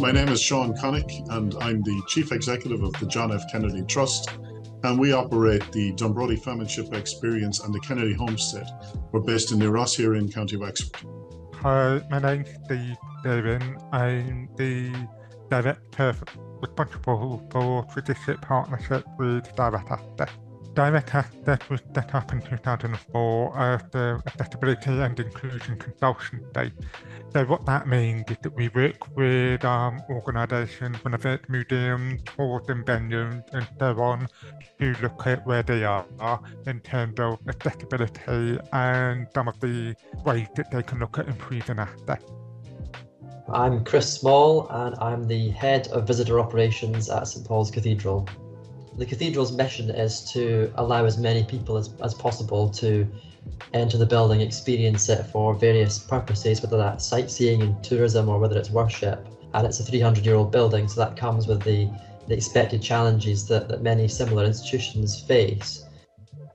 My name is Sean Connick, and I'm the Chief Executive of the John F. Kennedy Trust. And we operate the Dunbrody Famine Experience and the Kennedy Homestead. We're based in New Ross here in County Wexford. Hi, my name's Steve Davin. I'm the Director responsible for strategic partnership with Direct Access. Direct Access was set up in 2004 as the Accessibility and Inclusion consultation day. So what that means is that we work with um, organisations, whether museums, tours and venues and so on, to look at where they are in terms of accessibility and some of the ways that they can look at improving access. I'm Chris Small and I'm the head of visitor operations at St Paul's Cathedral. The cathedral's mission is to allow as many people as, as possible to enter the building, experience it for various purposes, whether that's sightseeing and tourism or whether it's worship. And it's a 300 year old building, so that comes with the, the expected challenges that, that many similar institutions face.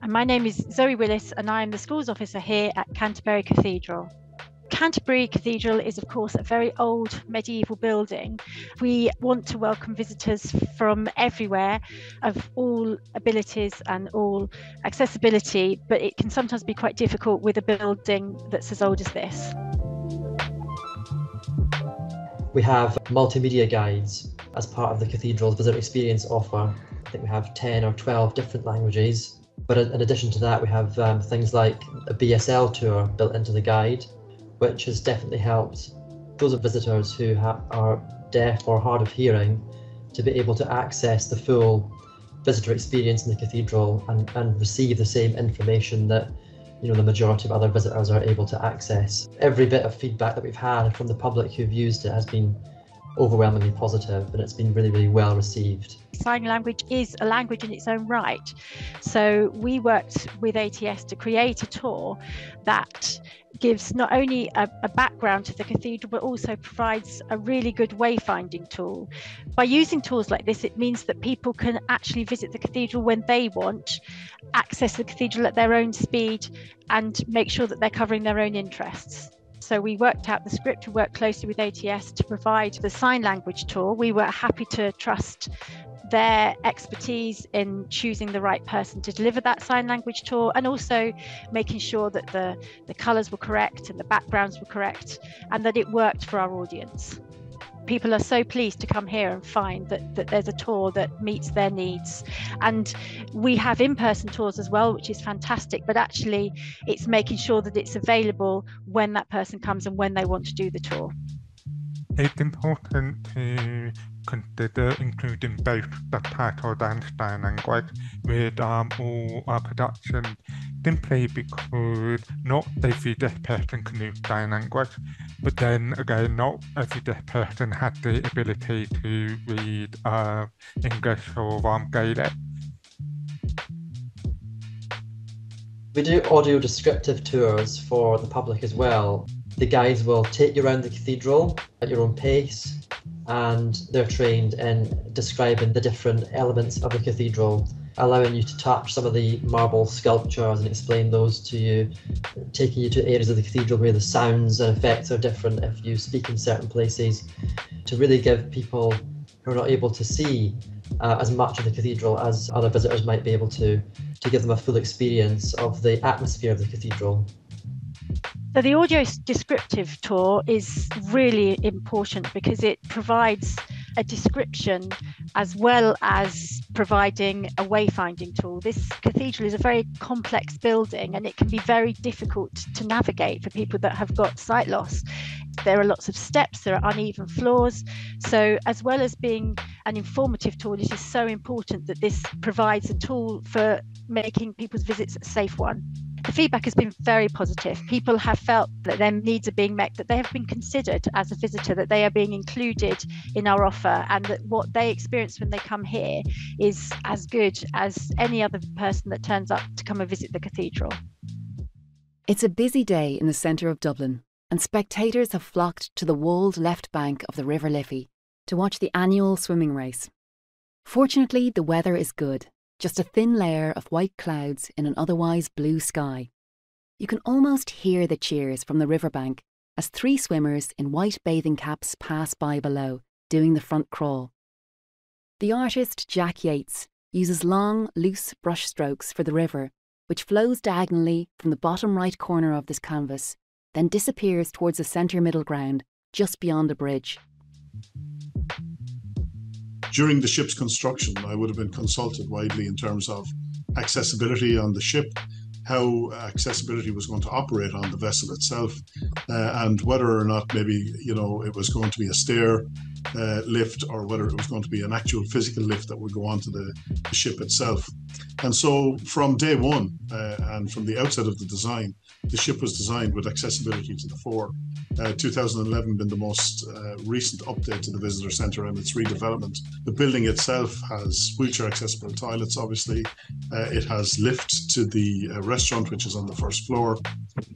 And my name is Zoe Willis, and I'm the schools officer here at Canterbury Cathedral. Canterbury Cathedral is, of course, a very old medieval building. We want to welcome visitors from everywhere of all abilities and all accessibility, but it can sometimes be quite difficult with a building that's as old as this. We have multimedia guides as part of the cathedral's visitor experience offer. I think we have 10 or 12 different languages. But in addition to that, we have um, things like a BSL tour built into the guide which has definitely helped those visitors who ha- are deaf or hard of hearing to be able to access the full visitor experience in the cathedral and, and receive the same information that you know the majority of other visitors are able to access. Every bit of feedback that we've had from the public who've used it has been overwhelmingly positive and it's been really, really well received. Sign language is a language in its own right. So we worked with ATS to create a tour that gives not only a, a, background to the cathedral but also provides a really good wayfinding tool. By using tools like this, it means that people can actually visit the cathedral when they want, access the cathedral at their own speed, and make sure that they're covering their own interests. So we worked out the script, we worked closely with ATS to provide the sign language tool. We were happy to trust their expertise in choosing the right person to deliver that sign language tour and also making sure that the, the colours were correct and the backgrounds were correct and that it worked for our audience people are so pleased to come here and find that, that there's a tour that meets their needs. And we have in person tours as well, which is fantastic, but actually, it's making sure that it's available when that person comes and when they want to do the tour. It's important to consider including both the subtitles and sign language with um, all our productions simply because not every deaf person can use sign language, but then again, not every deaf person has the ability to read uh, English or um, Gaelic. We do audio descriptive tours for the public as well. The guides will take you around the cathedral at your own pace, and they're trained in describing the different elements of the cathedral, allowing you to touch some of the marble sculptures and explain those to you, taking you to areas of the cathedral where the sounds and effects are different if you speak in certain places, to really give people who are not able to see uh, as much of the cathedral as other visitors might be able to, to give them a full experience of the atmosphere of the cathedral. So the audio descriptive tour is really important because it provides a description as well as providing a wayfinding tool. This cathedral is a very complex building and it can be very difficult to navigate for people that have got sight loss. There are lots of steps, there are uneven floors. So, as well as being an informative tool, it is so important that this provides a tool for making people's visits a safe one feedback has been very positive. People have felt that their needs are being met, that they have been considered as a visitor, that they are being included in our offer, and that what they experience when they come here is as good as any other person that turns up to come and visit the cathedral. It's a busy day in the centre of Dublin, and spectators have flocked to the walled left bank of the River Liffey to watch the annual swimming race. Fortunately, the weather is good just a thin layer of white clouds in an otherwise blue sky. You can almost hear the cheers from the riverbank as three swimmers in white bathing caps pass by below, doing the front crawl. The artist Jack Yeats uses long, loose brush strokes for the river, which flows diagonally from the bottom right corner of this canvas, then disappears towards the centre middle ground, just beyond the bridge. During the ship's construction, I would have been consulted widely in terms of accessibility on the ship, how accessibility was going to operate on the vessel itself, uh, and whether or not maybe you know it was going to be a stair uh, lift or whether it was going to be an actual physical lift that would go onto the, the ship itself. And so, from day one uh, and from the outset of the design, the ship was designed with accessibility to the fore. Uh, 2011 been the most uh, recent update to the visitor centre and its redevelopment. The building itself has wheelchair accessible toilets, obviously. Uh, it has lift to the uh, restaurant, which is on the first floor,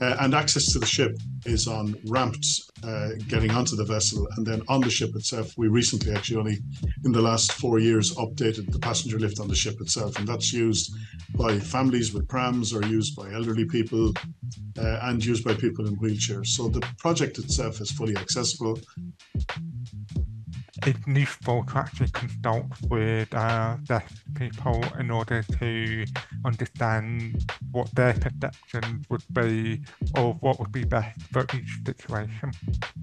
uh, and access to the ship is on ramps uh, getting onto the vessel and then on the ship itself. We recently, actually, only in the last four years, updated the passenger lift on the ship itself, and that's used by families with prams or used by elderly people uh, and used by people in wheelchairs. So the project itself is fully accessible. It's useful to actually consult with uh, deaf people in order to understand what their perceptions would be or what would be best for each situation.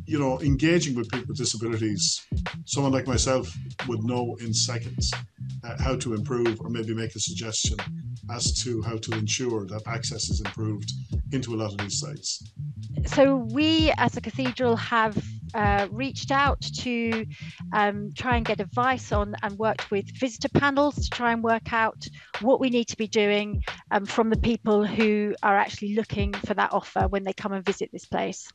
You know, engaging with people with disabilities, someone like myself would know in seconds uh, how to improve or maybe make a suggestion as to how to ensure that access is improved into a lot of these sites. So we as a cathedral have uh, reached out to um, try and get advice on and worked with visitor panels to try and work out what we need to be doing um, from the people who are actually looking for that offer when they come and visit this place.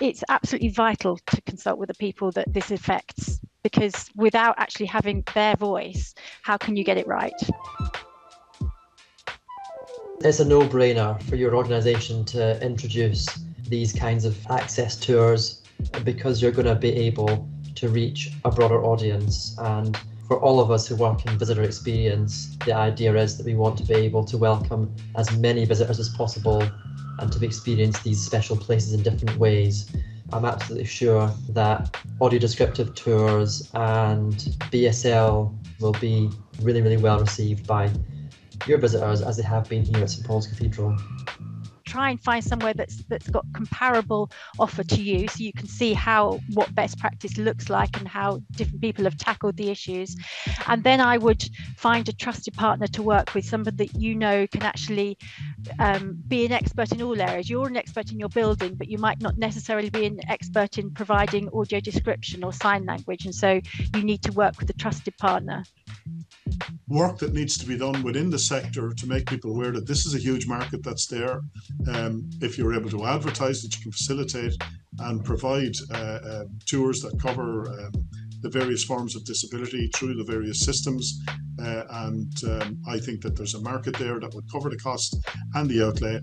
It's absolutely vital to consult with the people that this affects because without actually having their voice, how can you get it right? It's a no brainer for your organisation to introduce these kinds of access tours because you're going to be able to reach a broader audience. And for all of us who work in visitor experience, the idea is that we want to be able to welcome as many visitors as possible and to experience these special places in different ways. I'm absolutely sure that audio descriptive tours and BSL will be really, really well received by your visitors as they have been here at St Paul's Cathedral try and find somewhere that's that's got comparable offer to you so you can see how what best practice looks like and how different people have tackled the issues. And then i would find a trusted partner to work with somebody that you know can actually um, be an expert in all areas. You're an expert in your building but you might not necessarily be an expert in providing audio description or sign language and so you need to work with a trusted partner work that needs to be done within the sector to make people aware that this is a huge market that's there. Um, if you're able to advertise that you can facilitate and provide uh, uh, tours that cover um, the various forms of disability through the various systems. Uh, and um, I think that there's a market there that would cover the cost and the outlay.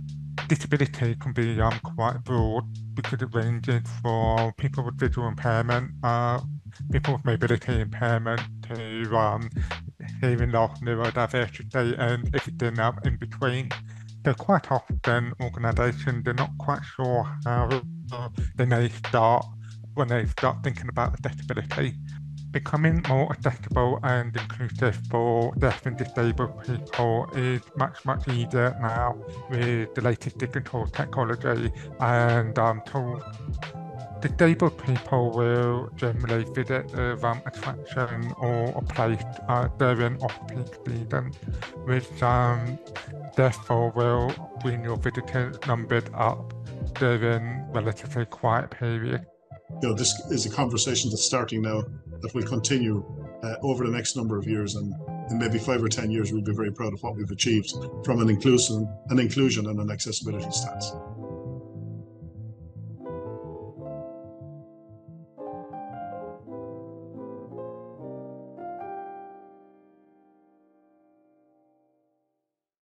Disability can be um, quite broad because it ranges from people with visual impairment, uh, people with mobility impairment, to um, hearing loss, neurodiversity, and everything up in between. So quite often organisations they're not quite sure how they may start when they start thinking about accessibility. Becoming more accessible and inclusive for deaf and disabled people is much, much easier now with the latest digital technology and um, tools disabled people will generally visit a um, attraction or a place uh, during off-peak season, which um, therefore will bring your visitors numbers up during relatively quiet period. You know, this is a conversation that's starting now that will continue uh, over the next number of years and in maybe five or ten years we'll be very proud of what we've achieved from an inclusion an inclusion and an accessibility stance.